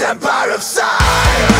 Empire of silence